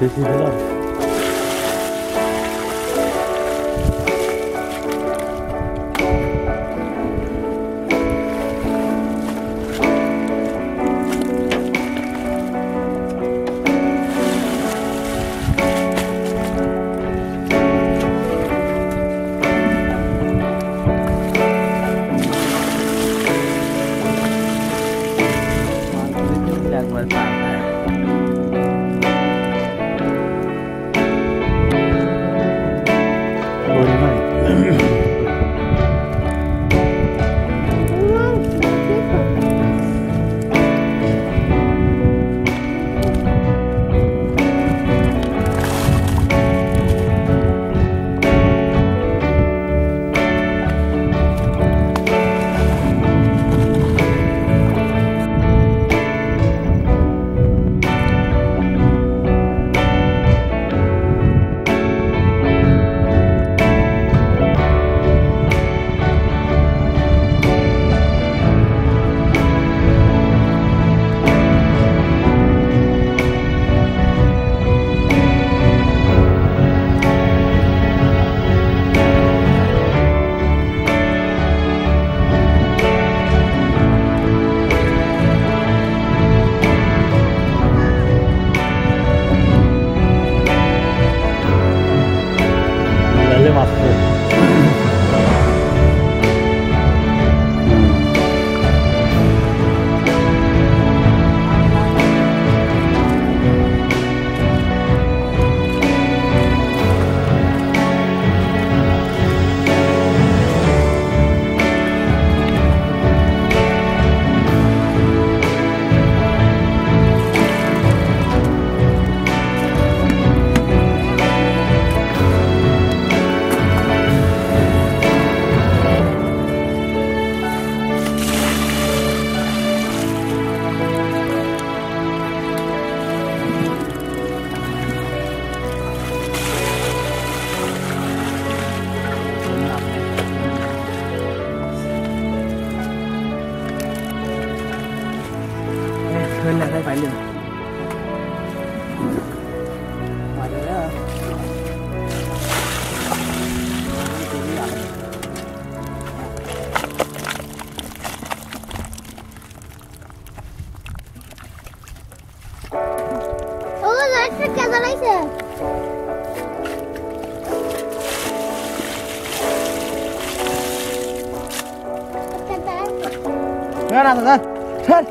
学习之道。lên là thấy phải liền ngoài đấy à Oh, let's check out the laser. Nghe nào thật ra Thật